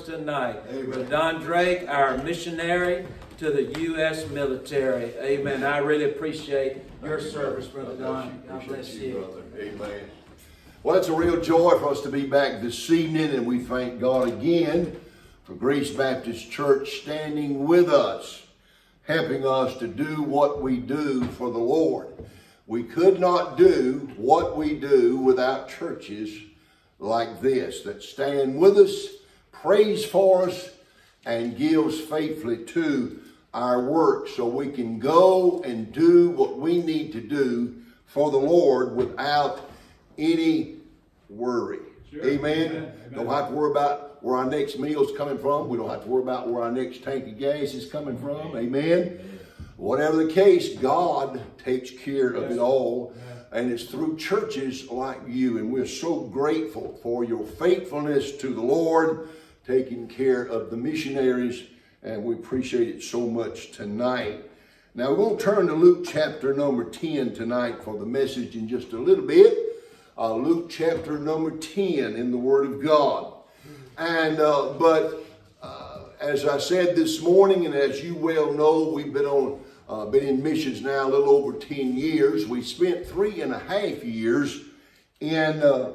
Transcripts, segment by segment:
us tonight. Amen. Brother Don Drake, our missionary to the U.S. military. Amen. I really appreciate your service, Brother Don. God bless you. Brother. Amen. Well, it's a real joy for us to be back this evening, and we thank God again for Grace Baptist Church standing with us, helping us to do what we do for the Lord. We could not do what we do without churches like this that stand with us, prays for us, and gives faithfully to our work so we can go and do what we need to do for the Lord without any worry. Sure. Amen. Amen. Don't have to worry about where our next meal is coming from. We don't have to worry about where our next tank of gas is coming from. Amen. Amen. Whatever the case, God takes care yes. of it all. And it's through churches like you. And we're so grateful for your faithfulness to the Lord, taking care of the missionaries. And we appreciate it so much tonight. Now, we're going to turn to Luke chapter number 10 tonight for the message in just a little bit uh, Luke chapter number 10 in the Word of God. And, uh, but uh, as I said this morning, and as you well know, we've been on, uh, been in missions now a little over 10 years. We spent three and a half years in uh,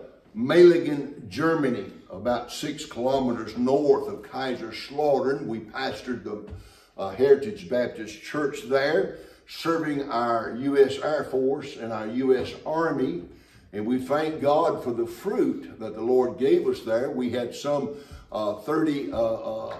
Germany, about six kilometers north of Kaiserslautern. We pastored the uh, Heritage Baptist Church there, serving our U.S. Air Force and our U.S. Army. And we thank God for the fruit that the Lord gave us there. We had some uh, 38 uh, uh,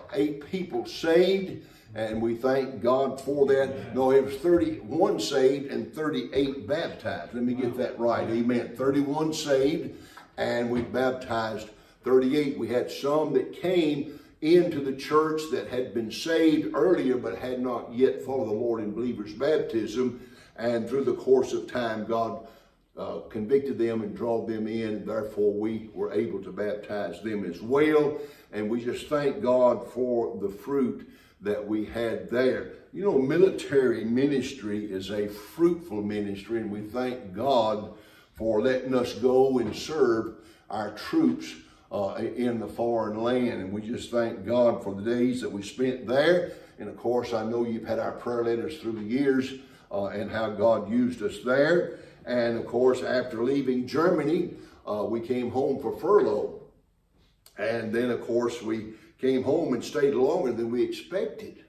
people saved, and we thank God for that. No, it was 31 saved and 38 baptized. Let me get that right. Amen. 31 saved, and we baptized 38. We had some that came into the church that had been saved earlier but had not yet followed the Lord in believer's baptism. And through the course of time, God uh, convicted them and draw them in. Therefore, we were able to baptize them as well. And we just thank God for the fruit that we had there. You know, military ministry is a fruitful ministry, and we thank God for letting us go and serve our troops uh, in the foreign land. And we just thank God for the days that we spent there. And of course, I know you've had our prayer letters through the years uh, and how God used us there. And of course, after leaving Germany, uh, we came home for furlough. And then, of course, we came home and stayed longer than we expected.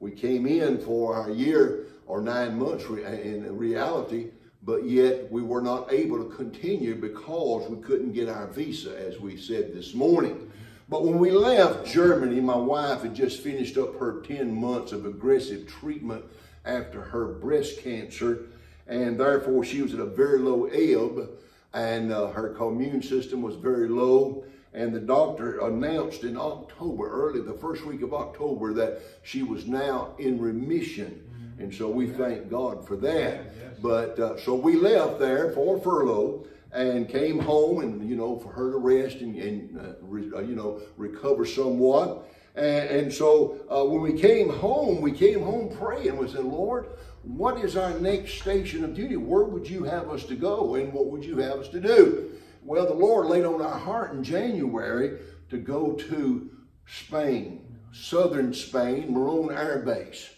We came in for a year or nine months in reality, but yet we were not able to continue because we couldn't get our visa, as we said this morning. But when we left Germany, my wife had just finished up her 10 months of aggressive treatment after her breast cancer and therefore she was at a very low ebb, and uh, her immune system was very low. And the doctor announced in October, early the first week of October, that she was now in remission. And so we thank God for that. But uh, so we left there for furlough and came home and, you know, for her to rest and, and uh, re, uh, you know, recover somewhat. And, and so uh, when we came home, we came home praying. We said, Lord, what is our next station of duty? Where would you have us to go and what would you have us to do? Well, the Lord laid on our heart in January to go to Spain, southern Spain, Morón Air Base.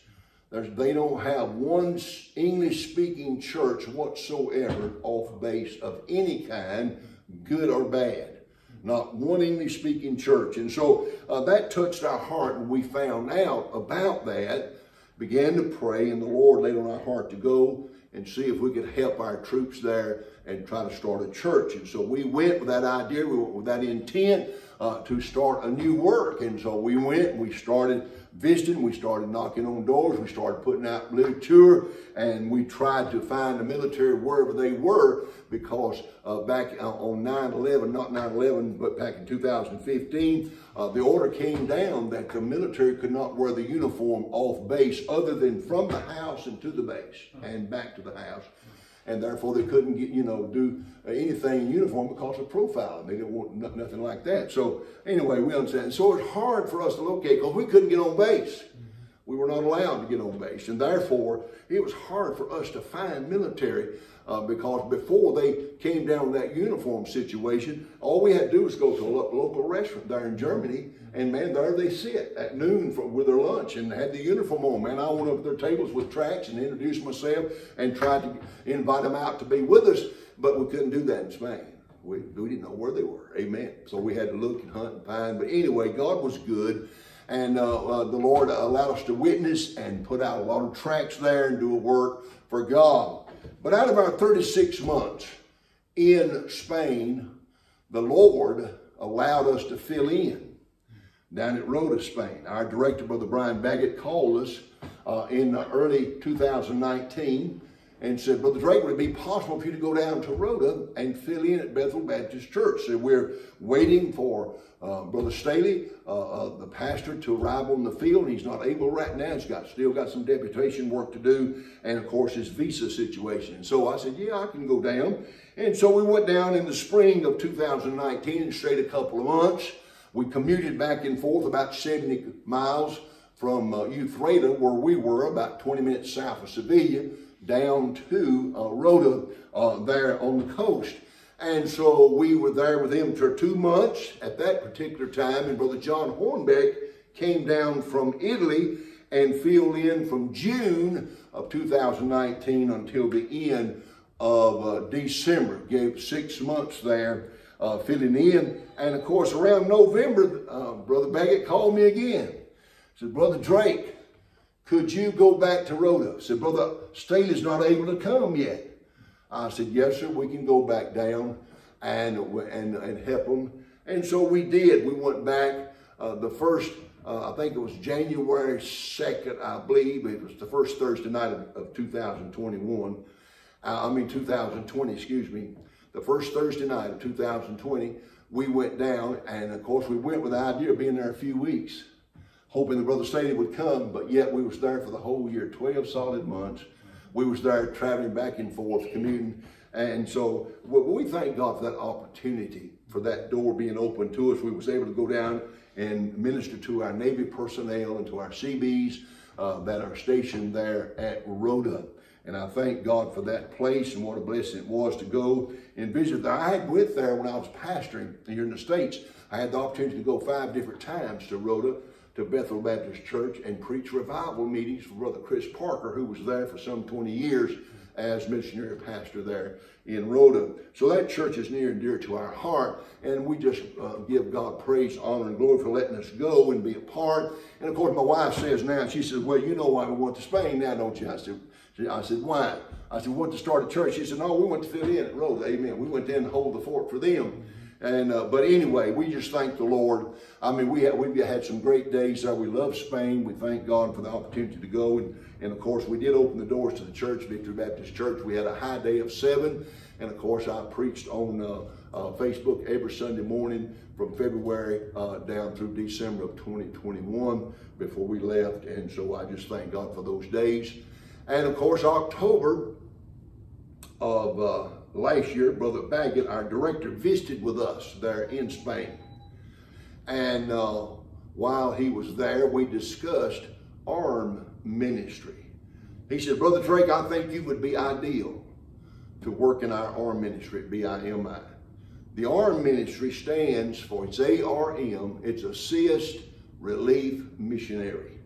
There's, they don't have one English-speaking church whatsoever off base of any kind, good or bad. Not one English-speaking church. And so uh, that touched our heart and we found out about that began to pray, and the Lord laid on our heart to go and see if we could help our troops there and try to start a church. And so we went with that idea, we went with that intent uh, to start a new work. And so we went and we started visiting, we started knocking on doors, we started putting out literature, and we tried to find the military wherever they were because uh, back uh, on 9-11, not 9-11, but back in 2015, uh, the order came down that the military could not wear the uniform off base other than from the house and to the base and back to the house and therefore they couldn't get, you know, do anything in uniform because of profiling. They didn't want nothing like that. So anyway, we understand. So it's hard for us to locate because we couldn't get on base. We were not allowed to get on base. And therefore, it was hard for us to find military uh, because before they came down with that uniform situation, all we had to do was go to a lo local restaurant there in Germany, and man, there they sit at noon for, with their lunch and had the uniform on. Man, I went up to their tables with tracts and introduced myself and tried to invite them out to be with us, but we couldn't do that in Spain. We, we didn't know where they were. Amen. So we had to look and hunt and find. But anyway, God was good. And uh, uh, the Lord allowed us to witness and put out a lot of tracts there and do a work for God. But out of our 36 months in Spain, the Lord allowed us to fill in down at Rota, Spain. Our director, Brother Brian Baggett, called us uh, in early 2019 and said, Brother Drake, would it be possible for you to go down to Rota and fill in at Bethel Baptist Church? So we're waiting for uh, Brother Staley, uh, uh, the pastor, to arrive on the field. He's not able right now. He's got still got some deputation work to do, and of course his visa situation. So I said, yeah, I can go down. And so we went down in the spring of 2019 and stayed a couple of months. We commuted back and forth about 70 miles from uh, where we were, about 20 minutes south of Sevilla down to uh, Rota uh, there on the coast. And so we were there with him for two months at that particular time. And Brother John Hornbeck came down from Italy and filled in from June of 2019 until the end of uh, December. Gave six months there uh, filling in. And of course, around November, uh, Brother Baggett called me again. Said, Brother Drake, could you go back to Rota? Said, Brother Staley's not able to come yet. I said, yes, sir, we can go back down and, and, and help them. And so we did. We went back uh, the first, uh, I think it was January 2nd, I believe. It was the first Thursday night of, of 2021. Uh, I mean, 2020, excuse me. The first Thursday night of 2020, we went down, and of course, we went with the idea of being there a few weeks hoping the Brother Staley would come, but yet we was there for the whole year, 12 solid months. We was there traveling back and forth, commuting. And so we thank God for that opportunity, for that door being open to us. We was able to go down and minister to our Navy personnel and to our CBs uh, that are stationed there at Rota. And I thank God for that place and what a blessing it was to go and visit there. I had went there when I was pastoring here in the States. I had the opportunity to go five different times to Rota, to Bethel Baptist Church and preach revival meetings for Brother Chris Parker, who was there for some 20 years as missionary pastor there in Rota. So that church is near and dear to our heart, and we just uh, give God praise, honor, and glory for letting us go and be a part. And of course, my wife says now, she says, well, you know why we went to Spain now, don't you? I said, I said, why? I said, we went to start a church. She said, no, we went to fill in at Rota. Amen. We went in to hold the fort for them. And uh, but anyway, we just thank the Lord. I mean, we have, we've had some great days there. We love Spain. We thank God for the opportunity to go. And, and of course, we did open the doors to the church, Victory Baptist Church. We had a high day of seven. And of course, I preached on uh, uh, Facebook every Sunday morning from February uh, down through December of 2021 before we left. And so I just thank God for those days. And of course, October of uh, last year, Brother Baggett, our director, visited with us there in Spain. And uh, while he was there, we discussed arm ministry. He said, Brother Drake, I think you would be ideal to work in our arm ministry at BIMI. The arm ministry stands for, it's A-R-M, it's Assist Relief Missionary.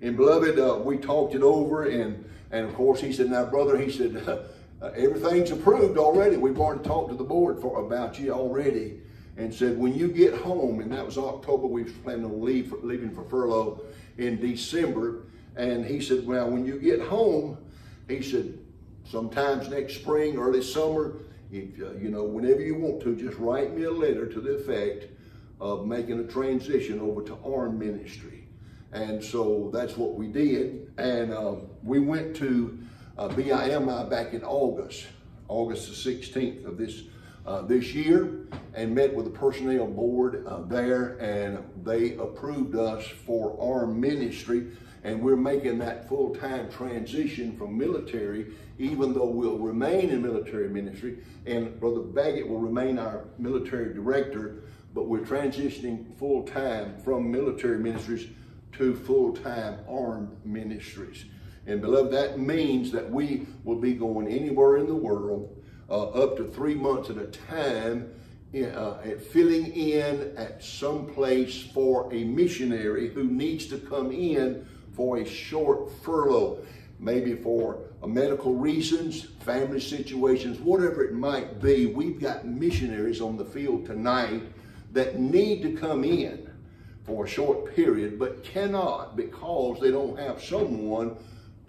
And beloved, uh, we talked it over and, and of course he said, now brother, he said, Uh, everything's approved already. We've already talked to the board for about you already and said when you get home, and that was October, we were planning on leave for, leaving for furlough in December. And he said, well, when you get home, he said, sometimes next spring, early summer, if uh, you know, whenever you want to, just write me a letter to the effect of making a transition over to arm ministry. And so that's what we did. And uh, we went to uh, BIMI back in August, August the 16th of this uh, this year, and met with the personnel board uh, there, and they approved us for our ministry, and we're making that full-time transition from military, even though we'll remain in military ministry, and Brother Baggett will remain our military director, but we're transitioning full-time from military ministries to full-time arm ministries. And beloved, that means that we will be going anywhere in the world uh, up to three months at a time uh, filling in at some place for a missionary who needs to come in for a short furlough, maybe for medical reasons, family situations, whatever it might be. We've got missionaries on the field tonight that need to come in for a short period, but cannot because they don't have someone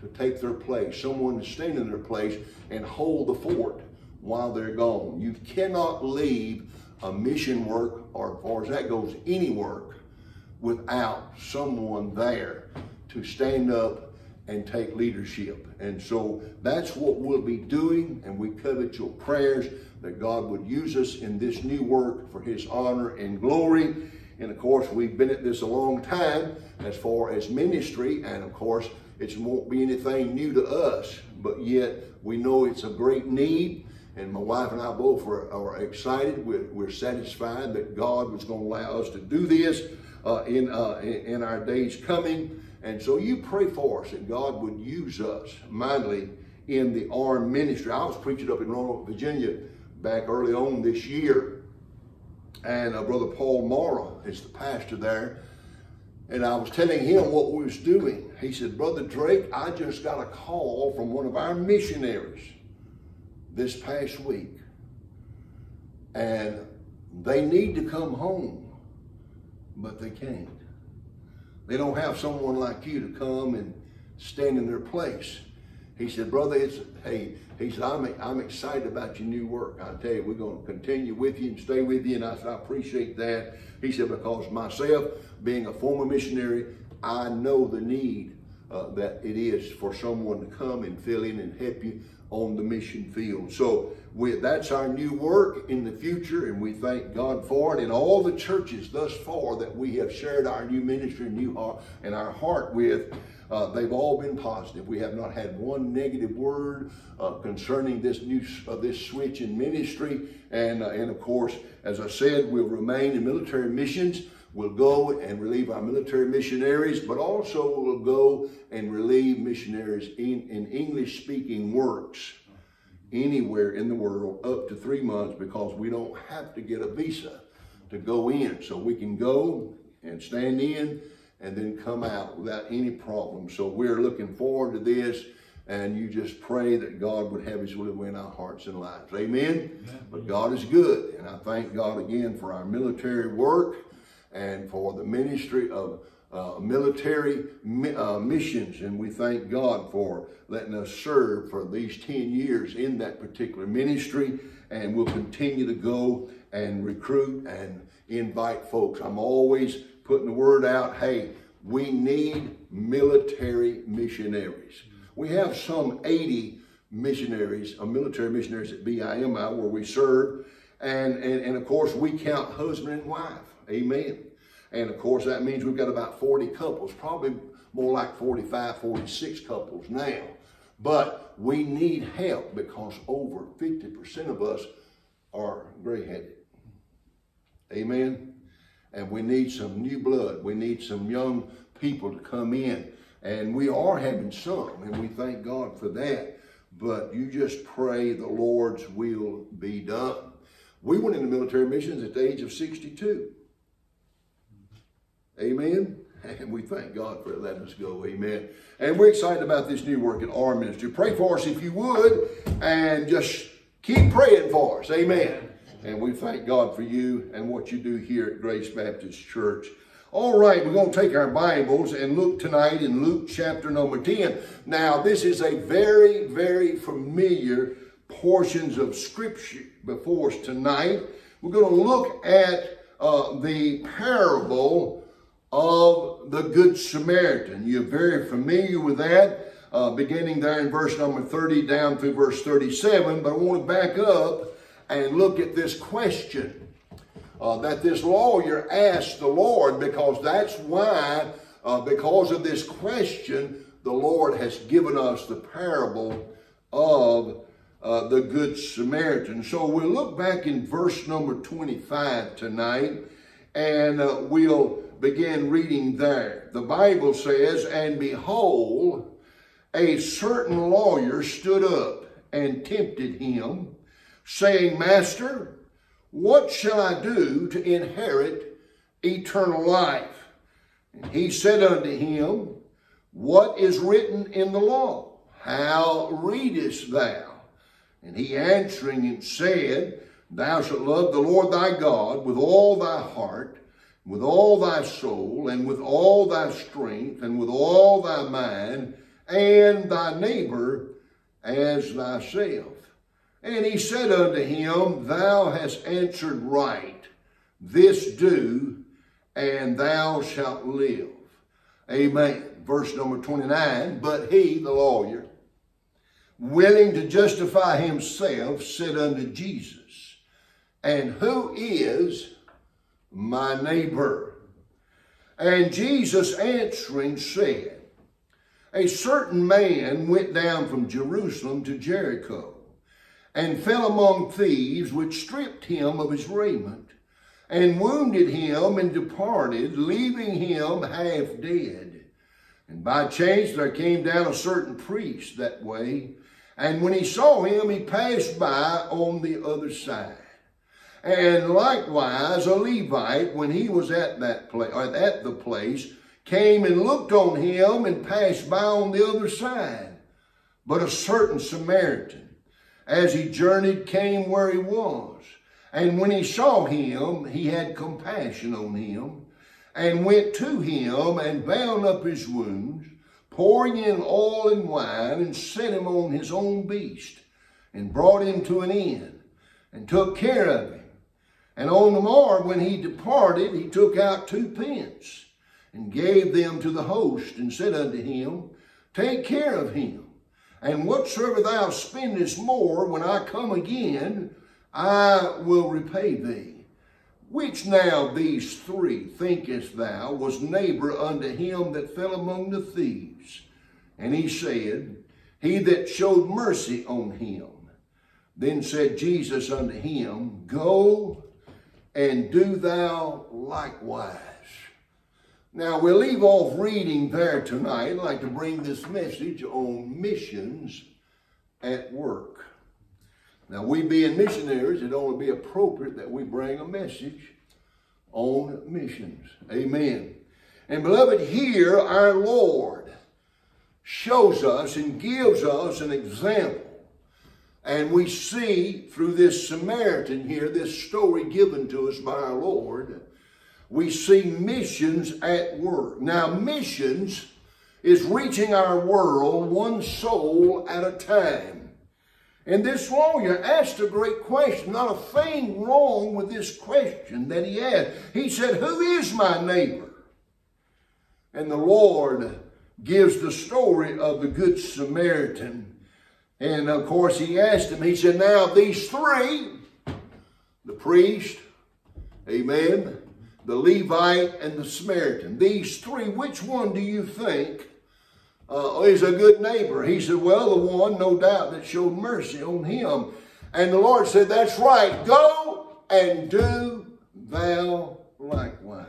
to take their place, someone to stand in their place and hold the fort while they're gone. You cannot leave a mission work, or as far as that goes, any work, without someone there to stand up and take leadership. And so that's what we'll be doing, and we covet your prayers that God would use us in this new work for his honor and glory. And of course, we've been at this a long time as far as ministry, and of course, it won't be anything new to us, but yet we know it's a great need. And my wife and I both are, are excited. We're, we're, satisfied that God was going to allow us to do this uh, in, uh, in our days coming. And so you pray for us that God would use us mightily in the arm ministry. I was preaching up in Roanoke, Virginia back early on this year. And uh, Brother Paul Mara is the pastor there. And I was telling him what we was doing. He said, Brother Drake, I just got a call from one of our missionaries this past week. And they need to come home, but they can't. They don't have someone like you to come and stand in their place. He said, brother, it's, hey, he said, I'm, I'm excited about your new work. I tell you, we're going to continue with you and stay with you. And I said, I appreciate that. He said, because myself, being a former missionary, I know the need uh, that it is for someone to come and fill in and help you on the mission field. So we, that's our new work in the future, and we thank God for it. And all the churches thus far that we have shared our new ministry and, new heart, and our heart with, uh, they've all been positive. We have not had one negative word uh, concerning this new uh, this switch in ministry. And uh, and of course, as I said, we'll remain in military missions. We'll go and relieve our military missionaries, but also we'll go and relieve missionaries in, in English speaking works anywhere in the world up to three months because we don't have to get a visa to go in. So we can go and stand in and then come out without any problem. So we're looking forward to this. And you just pray that God would have his will in our hearts and lives. Amen? Amen. But God is good. And I thank God again for our military work and for the ministry of uh, military uh, missions. And we thank God for letting us serve for these 10 years in that particular ministry. And we'll continue to go and recruit and invite folks. I'm always putting the word out, hey, we need military missionaries. We have some 80 missionaries, uh, military missionaries at BIMI where we serve. And, and, and of course, we count husband and wife. Amen. And of course, that means we've got about 40 couples, probably more like 45, 46 couples now. But we need help because over 50% of us are gray-headed. Amen. And we need some new blood. We need some young people to come in. And we are having some, and we thank God for that. But you just pray the Lord's will be done. We went into military missions at the age of 62. Amen. And we thank God for letting us go. Amen. And we're excited about this new work in our ministry. Pray for us if you would, and just keep praying for us. Amen. And we thank God for you and what you do here at Grace Baptist Church. All right, we're going to take our Bibles and look tonight in Luke chapter number 10. Now, this is a very, very familiar portions of Scripture before us tonight. We're going to look at uh, the parable of the Good Samaritan. You're very familiar with that, uh, beginning there in verse number 30 down through verse 37. But I want to back up and look at this question uh, that this lawyer asked the Lord because that's why, uh, because of this question, the Lord has given us the parable of uh, the Good Samaritan. So we'll look back in verse number 25 tonight and uh, we'll begin reading there. The Bible says, And behold, a certain lawyer stood up and tempted him, saying, Master, what shall I do to inherit eternal life? And he said unto him, What is written in the law? How readest thou? And he answering him said, Thou shalt love the Lord thy God with all thy heart, with all thy soul, and with all thy strength, and with all thy mind, and thy neighbor as thyself. And he said unto him, Thou hast answered right. This do, and thou shalt live. Amen. Verse number 29. But he, the lawyer, willing to justify himself, said unto Jesus, And who is my neighbor? And Jesus answering said, A certain man went down from Jerusalem to Jericho and fell among thieves, which stripped him of his raiment, and wounded him, and departed, leaving him half dead. And by chance there came down a certain priest that way, and when he saw him, he passed by on the other side. And likewise a Levite, when he was at that place, at the place, came and looked on him and passed by on the other side. But a certain Samaritan, as he journeyed, came where he was. And when he saw him, he had compassion on him, and went to him and bound up his wounds, pouring in oil and wine, and set him on his own beast, and brought him to an inn, and took care of him. And on the morrow, when he departed, he took out two pence, and gave them to the host, and said unto him, Take care of him and whatsoever thou spendest more, when I come again, I will repay thee. Which now these three, thinkest thou, was neighbor unto him that fell among the thieves? And he said, He that showed mercy on him. Then said Jesus unto him, Go and do thou likewise. Now, we'll leave off reading there tonight. I'd like to bring this message on missions at work. Now, we being missionaries, it'd only be appropriate that we bring a message on missions. Amen. And beloved, here our Lord shows us and gives us an example. And we see through this Samaritan here, this story given to us by our Lord, we see missions at work. Now, missions is reaching our world one soul at a time. And this lawyer asked a great question, not a thing wrong with this question that he asked. He said, Who is my neighbor? And the Lord gives the story of the Good Samaritan. And of course, he asked him, he said, Now, these three, the priest, amen, the Levite, and the Samaritan. These three, which one do you think uh, is a good neighbor? He said, well, the one, no doubt, that showed mercy on him. And the Lord said, that's right. Go and do thou likewise.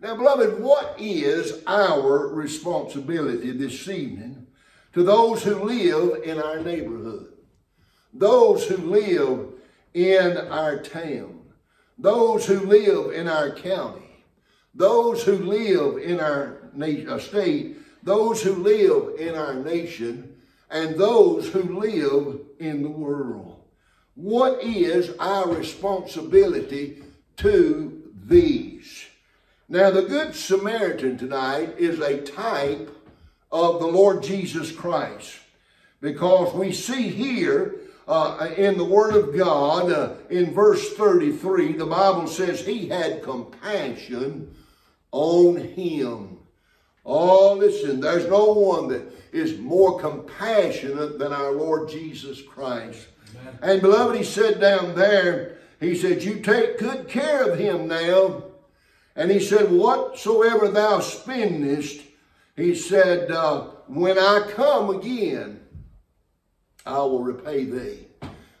Now, beloved, what is our responsibility this evening to those who live in our neighborhood? Those who live in our town those who live in our county, those who live in our uh, state, those who live in our nation, and those who live in the world. What is our responsibility to these? Now, the Good Samaritan tonight is a type of the Lord Jesus Christ because we see here uh, in the Word of God, uh, in verse 33, the Bible says he had compassion on him. Oh, listen, there's no one that is more compassionate than our Lord Jesus Christ. Amen. And beloved, he said down there, he said, You take good care of him now. And he said, Whatsoever thou spendest, he said, uh, When I come again, I will repay thee.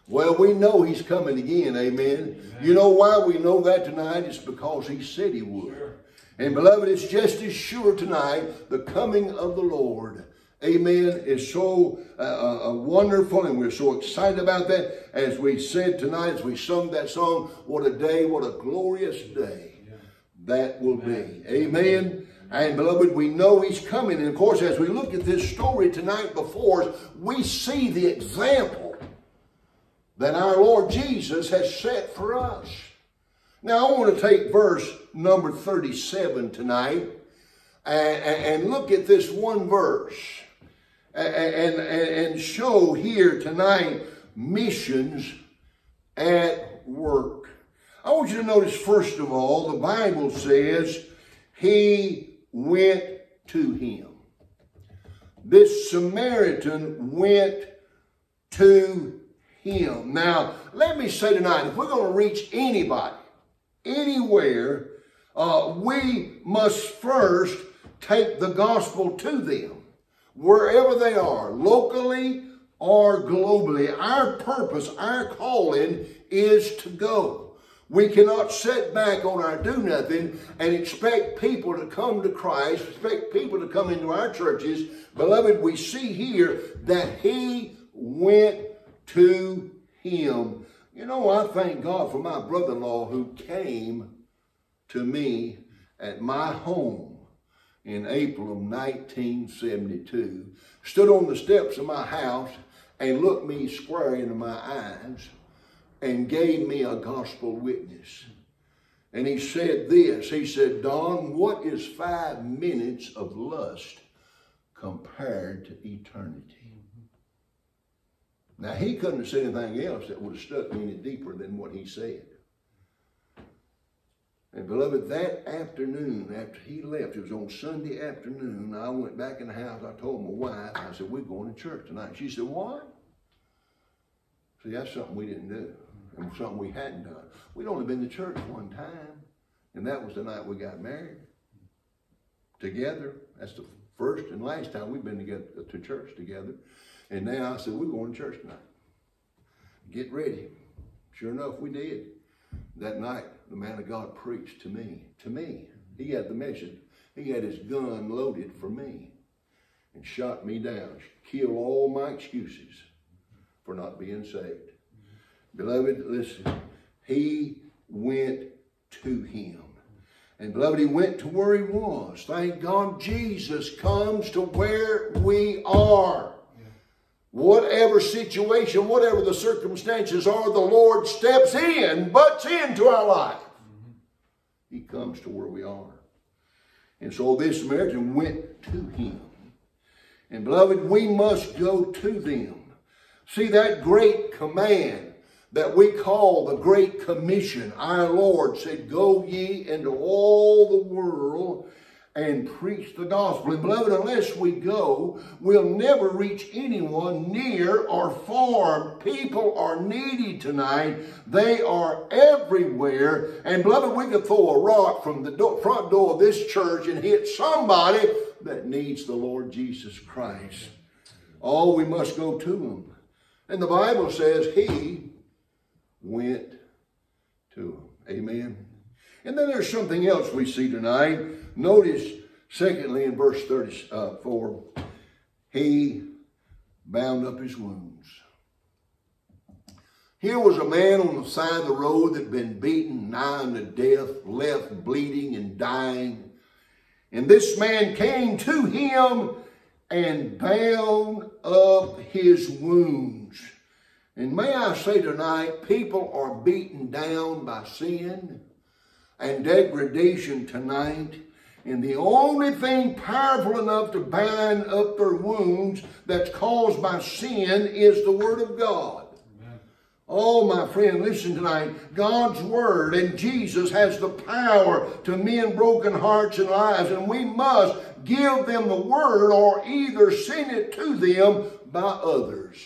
Well, we know he's coming again, amen. amen. You know why we know that tonight? It's because he said he would. Sure. And beloved, it's just as sure tonight the coming of the Lord. Amen. Is so uh, uh, uh, wonderful, and we're so excited about that. As we said tonight, as we sung that song, what a day, what a glorious day yeah. that will Amen. be. Amen. And beloved, we know he's coming. And of course, as we look at this story tonight before us, we see the example that our Lord Jesus has set for us. Now, I want to take verse number 37 tonight and, and look at this one verse and, and, and show here tonight missions at work. I want you to notice, first of all, the Bible says he went to him. This Samaritan went to him. Now, let me say tonight, if we're going to reach anybody, anywhere, uh, we must first take the gospel to them, wherever they are, locally or globally. Our purpose, our calling is to go. We cannot sit back on our do nothing and expect people to come to Christ, expect people to come into our churches. Beloved, we see here that he went to him. You know, I thank God for my brother-in-law who came to me at my home in April of 1972, stood on the steps of my house and looked me square into my eyes and gave me a gospel witness. And he said this, he said, Don, what is five minutes of lust compared to eternity? Now, he couldn't have said anything else that would have stuck me any deeper than what he said. And beloved, that afternoon, after he left, it was on Sunday afternoon, I went back in the house. I told my wife, I said, we're going to church tonight. She said, what? See, that's something we didn't do. And something we hadn't done. We'd only been to church one time. And that was the night we got married. Together. That's the first and last time we've been together uh, to church together. And now I said, we're going to church tonight. Get ready. Sure enough, we did. That night, the man of God preached to me. To me. He had the message. He had his gun loaded for me and shot me down. Killed all my excuses for not being saved. Beloved, listen. He went to him. And beloved, he went to where he was. Thank God Jesus comes to where we are. Whatever situation, whatever the circumstances are, the Lord steps in, butts into our life. He comes to where we are. And so this Samaritan went to him. And beloved, we must go to them. See that great command that we call the Great Commission. Our Lord said, Go ye into all the world and preach the gospel. And beloved, unless we go, we'll never reach anyone near or far. People are needy tonight. They are everywhere. And beloved, we could throw a rock from the do front door of this church and hit somebody that needs the Lord Jesus Christ. Oh, we must go to him. And the Bible says he went to him. Amen. And then there's something else we see tonight. Notice, secondly, in verse 34, uh, he bound up his wounds. Here was a man on the side of the road that had been beaten nigh unto death, left bleeding and dying. And this man came to him and bound up his wounds. And may I say tonight, people are beaten down by sin and degradation tonight. And the only thing powerful enough to bind up their wounds that's caused by sin is the Word of God. Oh, my friend, listen tonight. God's Word and Jesus has the power to mend broken hearts and lives, and we must give them the Word or either send it to them by others.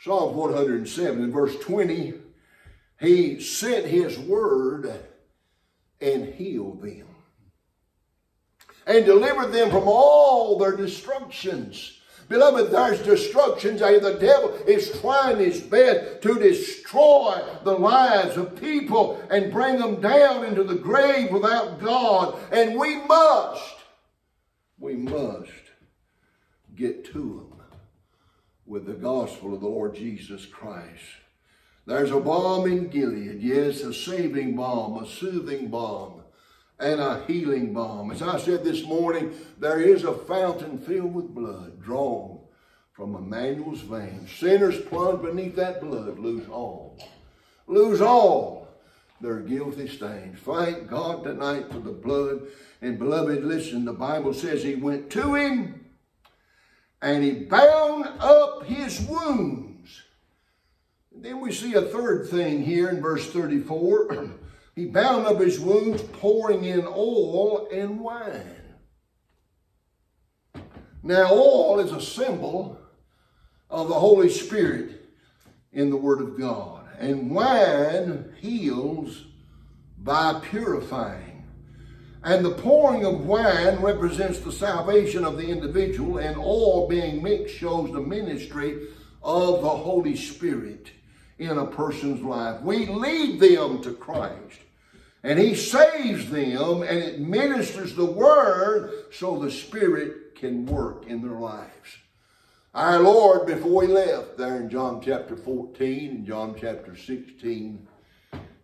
Psalm 107 in verse 20, He sent His Word and healed them and delivered them from all their destructions. Beloved, there's destructions. The devil is trying his best to destroy the lives of people and bring them down into the grave without God. And we must, we must get to them with the gospel of the Lord Jesus Christ. There's a balm in Gilead, yes, a saving balm, a soothing balm, and a healing balm. As I said this morning, there is a fountain filled with blood drawn from Emmanuel's veins. Sinners plunge beneath that blood lose all, lose all their guilty stains. Thank God tonight for the blood. And beloved, listen, the Bible says he went to him and he bound up his wounds. Then we see a third thing here in verse 34. he bound up his wounds, pouring in oil and wine. Now, oil is a symbol of the Holy Spirit in the Word of God. And wine heals by purifying. And the pouring of wine represents the salvation of the individual, and oil being mixed shows the ministry of the Holy Spirit in a person's life. We lead them to Christ, and He saves them, and it ministers the Word so the Spirit can work in their lives. Our Lord, before He left there in John chapter 14 and John chapter 16,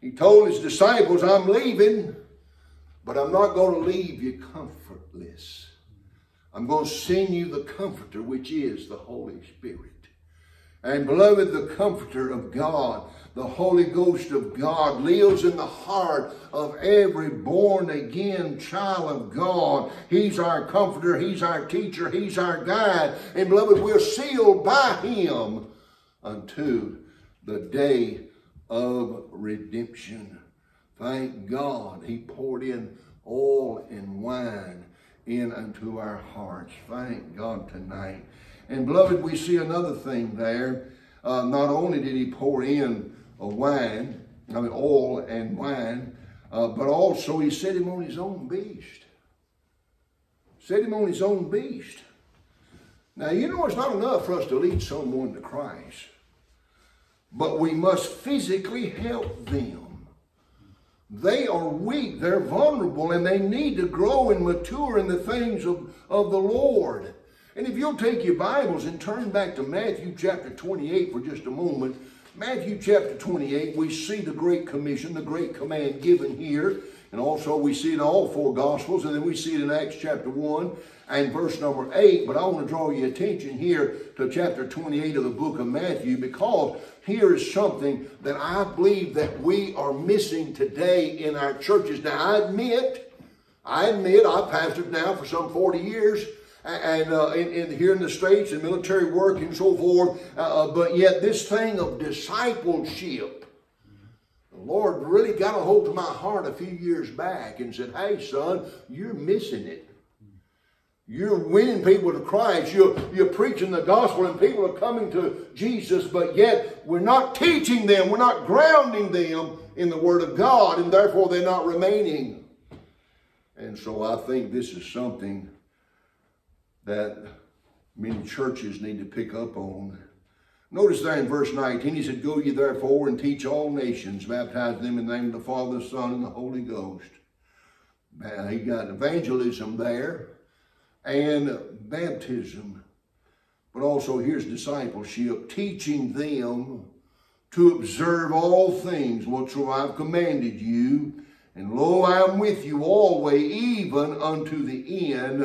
He told His disciples, I'm leaving but I'm not going to leave you comfortless. I'm going to send you the Comforter, which is the Holy Spirit. And beloved, the Comforter of God, the Holy Ghost of God lives in the heart of every born again child of God. He's our comforter, He's our teacher, He's our guide. And beloved, we're sealed by Him unto the day of redemption. Thank God he poured in oil and wine in unto our hearts. Thank God tonight. And beloved, we see another thing there. Uh, not only did he pour in a wine, I mean oil and wine, uh, but also he set him on his own beast. Set him on his own beast. Now, you know, it's not enough for us to lead someone to Christ, but we must physically help them. They are weak, they're vulnerable, and they need to grow and mature in the things of, of the Lord. And if you'll take your Bibles and turn back to Matthew chapter 28 for just a moment, Matthew chapter 28, we see the Great Commission, the Great Command given here. And also we see it in all four Gospels, and then we see it in Acts chapter 1 and verse number 8. But I want to draw your attention here to chapter 28 of the book of Matthew because here is something that I believe that we are missing today in our churches. Now, I admit, I admit, I've pastored now for some 40 years, and uh, in, in, here in the States and military work and so forth, uh, uh, but yet this thing of discipleship, Lord really got a hold of my heart a few years back and said, hey, son, you're missing it. You're winning people to Christ. You're, you're preaching the gospel and people are coming to Jesus, but yet we're not teaching them. We're not grounding them in the Word of God, and therefore they're not remaining. And so I think this is something that many churches need to pick up on. Notice there in verse 19, he said, Go ye therefore and teach all nations, baptize them in the name of the Father, the Son, and the Holy Ghost. Now he got evangelism there and baptism, but also here's discipleship, teaching them to observe all things whatsoever I've commanded you. And lo, I am with you always, even unto the end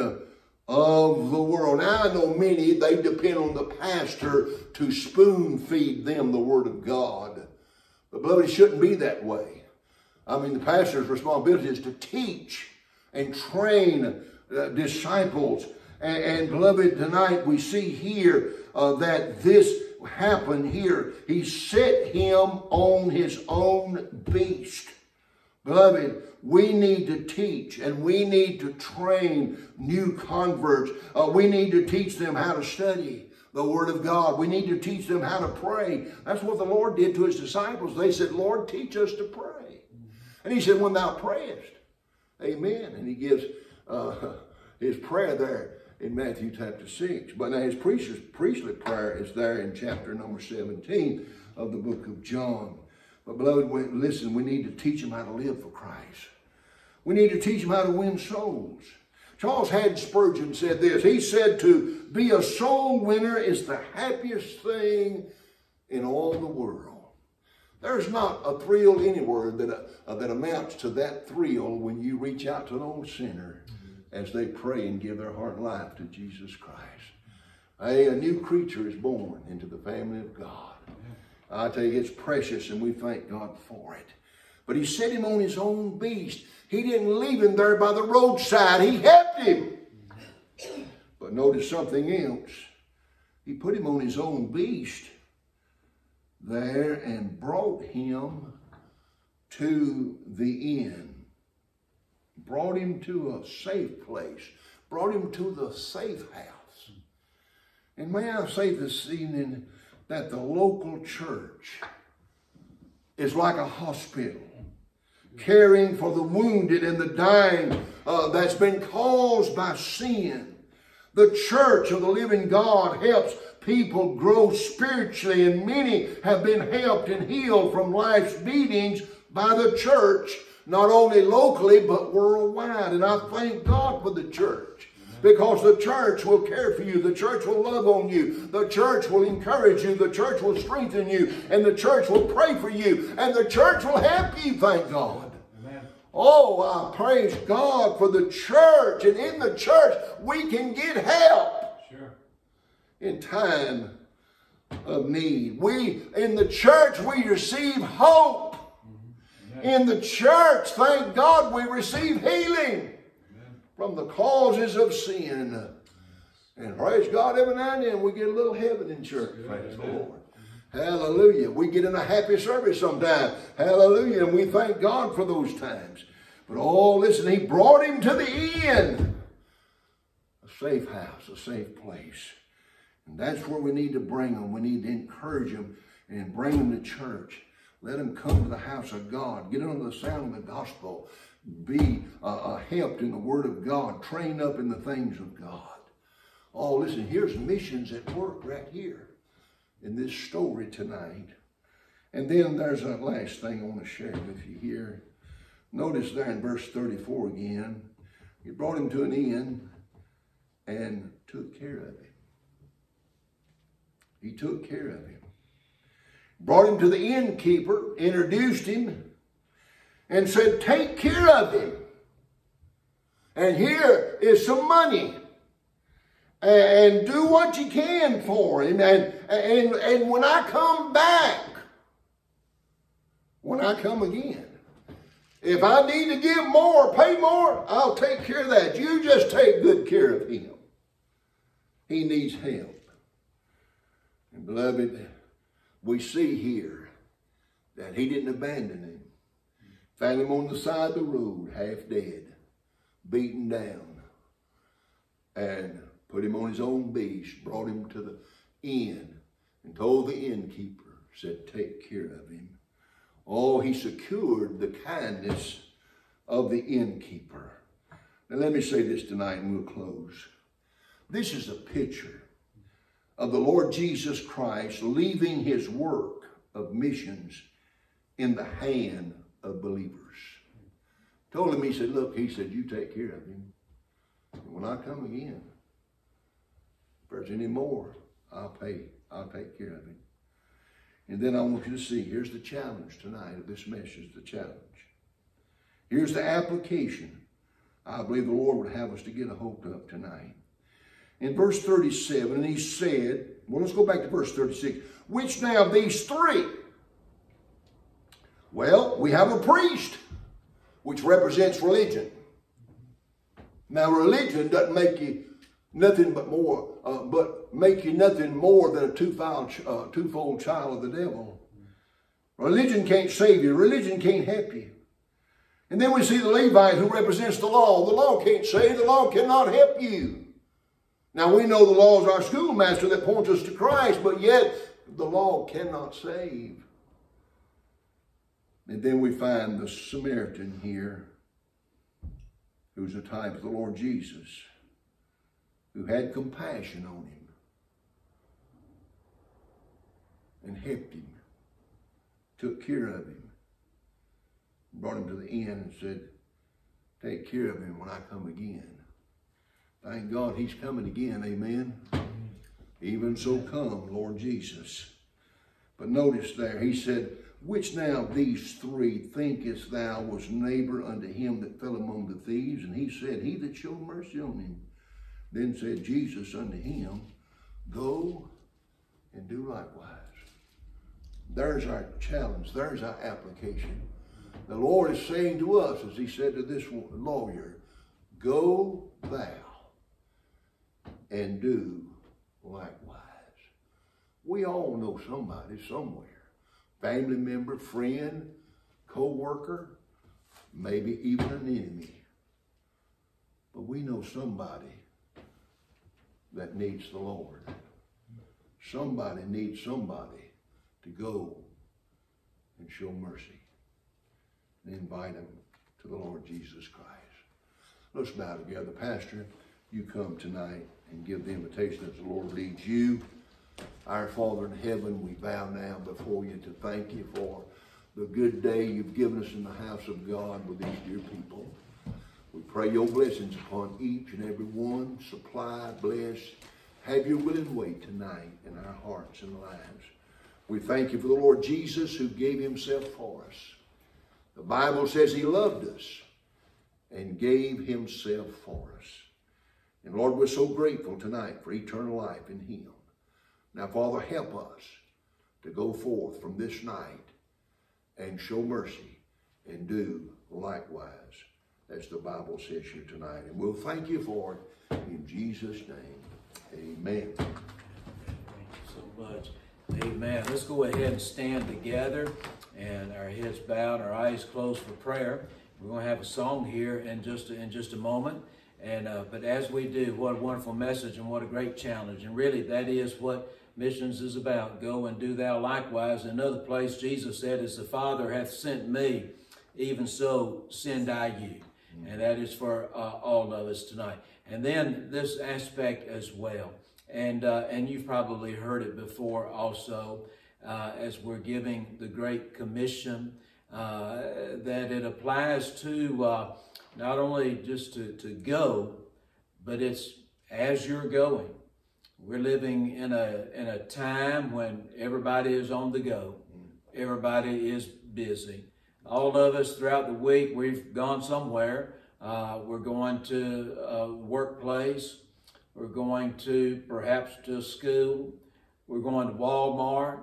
of the world. Now, I know many, they depend on the pastor to spoon feed them the Word of God. But, beloved, it shouldn't be that way. I mean, the pastor's responsibility is to teach and train uh, disciples. And, and, beloved, tonight we see here uh, that this happened here. He set him on his own beast. Beloved, we need to teach and we need to train new converts. Uh, we need to teach them how to study the Word of God. We need to teach them how to pray. That's what the Lord did to his disciples. They said, Lord, teach us to pray. And he said, when thou prayest, amen. And he gives uh, his prayer there in Matthew chapter 6. But now his priestly, priestly prayer is there in chapter number 17 of the book of John. But beloved, listen, we need to teach them how to live for Christ. We need to teach them how to win souls. Charles Haddon Spurgeon said this. He said to be a soul winner is the happiest thing in all the world. There's not a thrill anywhere that, uh, that amounts to that thrill when you reach out to an old sinner as they pray and give their heart and life to Jesus Christ. A, a new creature is born into the family of God. I tell you, it's precious and we thank God for it. But he set him on his own beast. He didn't leave him there by the roadside. He helped him. But notice something else. He put him on his own beast there and brought him to the inn. Brought him to a safe place. Brought him to the safe house. And may I say this evening that the local church is like a hospital caring for the wounded and the dying uh, that's been caused by sin. The church of the living God helps people grow spiritually, and many have been helped and healed from life's beatings by the church, not only locally, but worldwide. And I thank God for the church. Because the church will care for you. The church will love on you. The church will encourage you. The church will strengthen you. And the church will pray for you. And the church will help you, thank God. Oh, I praise God for the church. And in the church, we can get help in time of need. We, in the church, we receive hope. Mm-hmm. In the church, thank God, we receive healing from the causes of sin. And praise God, every now and then we get a little heaven in church. Praise the Lord. Hallelujah. We get in a happy service sometime. Hallelujah. And we thank God for those times. But oh, listen, he brought him to the end. A safe house, a safe place. And that's where we need to bring them. We need to encourage them and bring them to church. Let them come to the house of God. Get under the sound of the gospel. Be uh, helped in the word of God. Trained up in the things of God. Oh, listen, here's missions at work right here in this story tonight. And then there's a last thing I want to share with you here. Notice there in verse 34 again, he brought him to an inn and took care of him. He took care of him. Brought him to the innkeeper, introduced him, and said, Take care of him. And here is some money. And do what you can for him. And, and, and when I come back, when I come again, if I need to give more, pay more, I'll take care of that. You just take good care of him. He needs help. And beloved, we see here that he didn't abandon him. Found him on the side of the road, half dead, beaten down, and put him on his own beast, brought him to the inn, and told the innkeeper, said, take care of him. Oh, he secured the kindness of the innkeeper. Now let me say this tonight and we'll close. This is a picture of the Lord Jesus Christ leaving his work of missions in the hand of believers. Told him, he said, look, he said, you take care of him. And when I come again, if there's any more, I'll pay. I'll take care of him. And then I want you to see, here's the challenge tonight of this message, the challenge. Here's the application I believe the Lord would have us to get a hold of tonight in verse 37, and he said, well, let's go back to verse 36. Which now of these three? Well, we have a priest, which represents religion. Now, religion doesn't make you nothing but more, uh, but make you nothing more than a twofold, uh, twofold child of the devil. Religion can't save you. Religion can't help you. And then we see the Levite who represents the law. The law can't save. The law cannot help you. Now we know the law is our schoolmaster that points us to Christ, but yet the law cannot save. And then we find the Samaritan here, who's a type of the Lord Jesus. who had compassion on him and helped him, took care of him, brought him to the inn and said, take care of him when I come again. Thank God he's coming again, amen. Even so come, Lord Jesus. But notice there, he said, Which now of these three thinkest thou was neighbor unto him that fell among the thieves? And he said, He that showed mercy on him. Then said Jesus unto him, Go and do likewise. There's our challenge. There's our application. The Lord is saying to us, as he said to this lawyer, Go thou and do likewise. We all know somebody somewhere. Family member, friend, co-worker, maybe even an enemy. But we know somebody that needs the Lord. Somebody needs somebody to go and show mercy and invite them to the Lord Jesus Christ. Let's bow together. Pastor, you come tonight and give the invitation as the Lord leads you. Our Father in heaven, we bow now before you to thank you for the good day you've given us in the house of God with these dear people. We pray your blessings upon each and every one. Supply, bless, have your will and way tonight in our hearts and lives. We thank you for the Lord Jesus who gave himself for us. The Bible says he loved us and gave himself for us. And Lord, we're so grateful tonight for eternal life in him. Now, Father, help us to go forth from this night and show mercy and do likewise, as the Bible says here tonight. And we'll thank you for it in Jesus' name. Amen. Thank you so much. Amen. Let's go ahead and stand together and our heads bowed, our eyes closed for prayer. We're going to have a song here in just in just a moment. And uh, but as we do, what a wonderful message and what a great challenge. And really, that is what missions is about. Go and do thou likewise. Another place, Jesus said, "As the Father hath sent me, even so send I you." And that is for uh, all of us tonight. And then this aspect as well. And uh, and you've probably heard it before also, uh, as we're giving the Great Commission, uh, that it applies to uh, not only just to, to go, but it's as you're going. We're living in a, in a time when everybody is on the go. Everybody is busy. All of us throughout the week, we've gone somewhere. Uh, we're going to a workplace. We're going to perhaps to school. We're going to Walmart.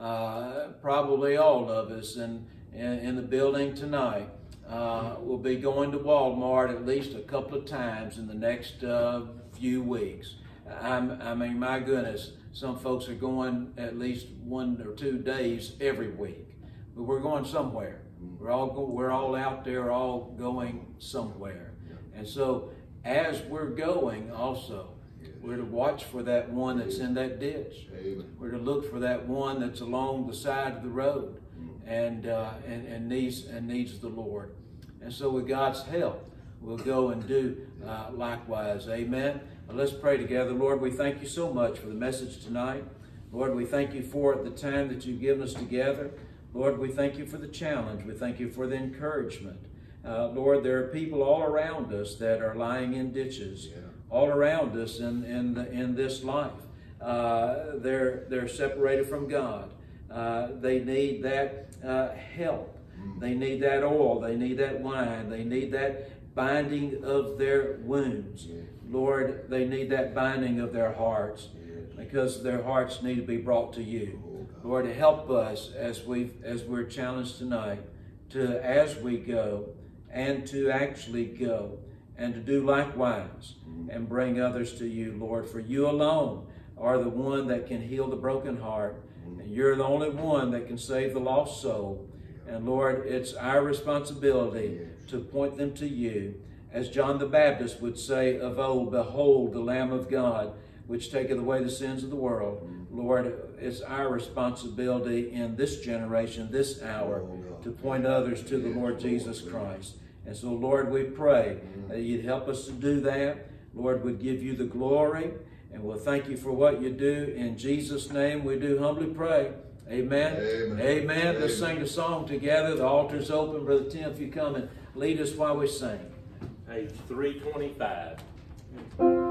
Uh, probably all of us in, in, in the building tonight. Uh, we'll be going to Walmart at least a couple of times in the next uh, few weeks. I'm, I mean, my goodness, some folks are going at least one or two days every week. But we're going somewhere. We're all go, we're all out there, all going somewhere. And so, as we're going, also, we're to watch for that one that's in that ditch. We're to look for that one that's along the side of the road and, uh, and, and, needs, and needs the Lord. And so with God's help, we'll go and do uh, likewise. Amen. Well, let's pray together. Lord, we thank you so much for the message tonight. Lord, we thank you for the time that you've given us together. Lord, we thank you for the challenge. We thank you for the encouragement. Uh, Lord, there are people all around us that are lying in ditches, yeah. all around us in, in, the, in this life. Uh, they're, they're separated from God. Uh, they need that uh, help. Mm. They need that oil. They need that wine. They need that binding of their wounds. Yes. Lord, they need that binding of their hearts because their hearts need to be brought to you. Lord, help us as we as we're challenged tonight to as we go and to actually go and to do likewise and bring others to you, Lord. For you alone are the one that can heal the broken heart and you're the only one that can save the lost soul. And Lord, it's our responsibility to point them to you. As John the Baptist would say of old, Behold the Lamb of God, which taketh away the sins of the world. Lord, it's our responsibility in this generation, this hour, oh, to point others to the Lord Jesus Christ. And so, Lord, we pray that you'd help us to do that. Lord, would give you the glory. And we'll thank you for what you do. In Jesus' name, we do humbly pray. Amen. Amen. Amen. Let's sing the song together. The altar's open. Brother Tim, if you come and lead us while we sing. Page 325.